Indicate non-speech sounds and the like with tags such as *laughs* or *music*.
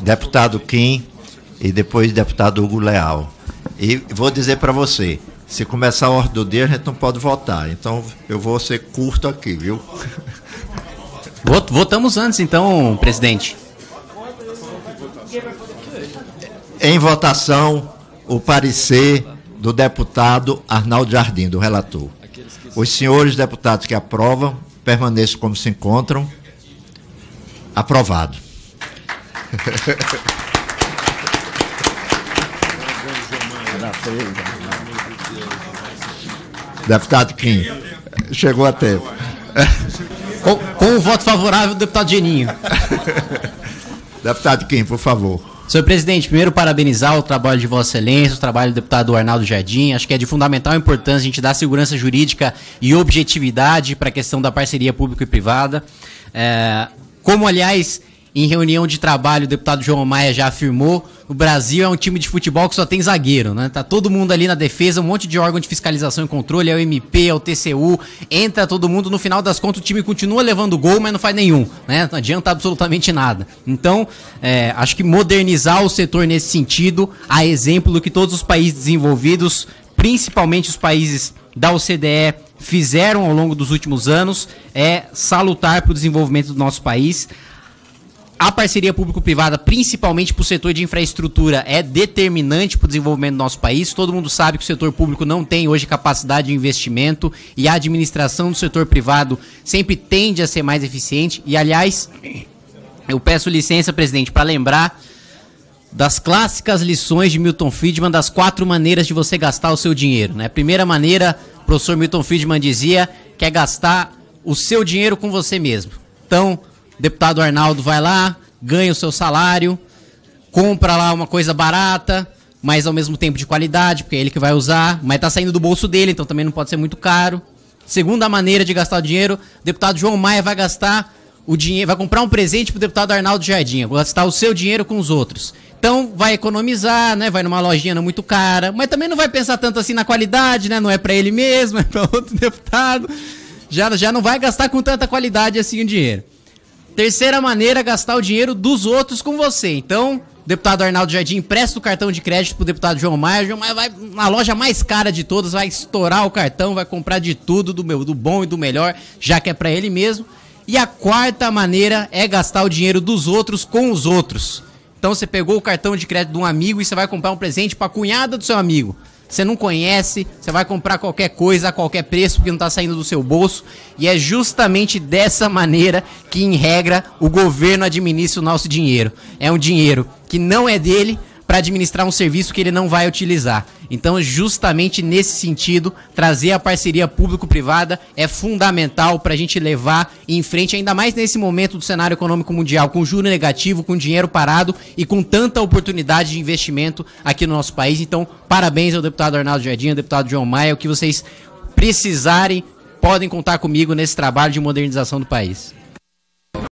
deputado Kim e depois deputado Hugo Leal. E vou dizer para você, se começar a ordem do dia, a gente não pode votar. Então eu vou ser curto aqui, viu? *laughs* Votamos antes, então, presidente. Em votação, o parecer do deputado Arnaldo Jardim, do relator. Os senhores deputados que aprovam, permaneçam como se encontram. Aprovado. *laughs* Deputado Kim, chegou a tempo. Com, com o voto favorável do deputado Geninho. *laughs* deputado Kim, por favor. Senhor presidente, primeiro parabenizar o trabalho de Vossa Excelência, o trabalho do deputado Arnaldo Jardim. Acho que é de fundamental importância a gente dar segurança jurídica e objetividade para a questão da parceria público e privada. É, como, aliás, em reunião de trabalho, o deputado João Maia já afirmou, o Brasil é um time de futebol que só tem zagueiro, né? Tá todo mundo ali na defesa, um monte de órgão de fiscalização e controle, é o MP, é o TCU, entra todo mundo, no final das contas o time continua levando gol, mas não faz nenhum, né? Não adianta absolutamente nada. Então, é, acho que modernizar o setor nesse sentido, a exemplo do que todos os países desenvolvidos, principalmente os países da OCDE, fizeram ao longo dos últimos anos, é salutar para o desenvolvimento do nosso país a parceria público-privada, principalmente para o setor de infraestrutura, é determinante para o desenvolvimento do nosso país. Todo mundo sabe que o setor público não tem hoje capacidade de investimento e a administração do setor privado sempre tende a ser mais eficiente. E, aliás, eu peço licença, presidente, para lembrar das clássicas lições de Milton Friedman das quatro maneiras de você gastar o seu dinheiro. Né? A primeira maneira, o professor Milton Friedman dizia, que é gastar o seu dinheiro com você mesmo. Então, deputado Arnaldo vai lá, ganha o seu salário, compra lá uma coisa barata, mas ao mesmo tempo de qualidade, porque é ele que vai usar, mas tá saindo do bolso dele, então também não pode ser muito caro. Segunda maneira de gastar o dinheiro, o deputado João Maia vai gastar o dinheiro, vai comprar um presente pro deputado Arnaldo Jardim, gastar o seu dinheiro com os outros. Então vai economizar, né? Vai numa lojinha não muito cara, mas também não vai pensar tanto assim na qualidade, né? Não é para ele mesmo, *laughs* é para outro deputado. Já, já não vai gastar com tanta qualidade assim o dinheiro. Terceira maneira, gastar o dinheiro dos outros com você. Então, deputado Arnaldo Jardim empresta o cartão de crédito pro deputado João Maia. João vai na loja mais cara de todas, vai estourar o cartão, vai comprar de tudo, do, meu, do bom e do melhor, já que é para ele mesmo. E a quarta maneira é gastar o dinheiro dos outros com os outros. Então você pegou o cartão de crédito de um amigo e você vai comprar um presente para a cunhada do seu amigo você não conhece, você vai comprar qualquer coisa a qualquer preço porque não está saindo do seu bolso. E é justamente dessa maneira que, em regra, o governo administra o nosso dinheiro. É um dinheiro que não é dele, para administrar um serviço que ele não vai utilizar. Então, justamente nesse sentido, trazer a parceria público-privada é fundamental para a gente levar em frente, ainda mais nesse momento do cenário econômico mundial, com juro negativo, com dinheiro parado e com tanta oportunidade de investimento aqui no nosso país. Então, parabéns ao deputado Arnaldo Jardim, ao deputado João Maia, o que vocês precisarem, podem contar comigo nesse trabalho de modernização do país.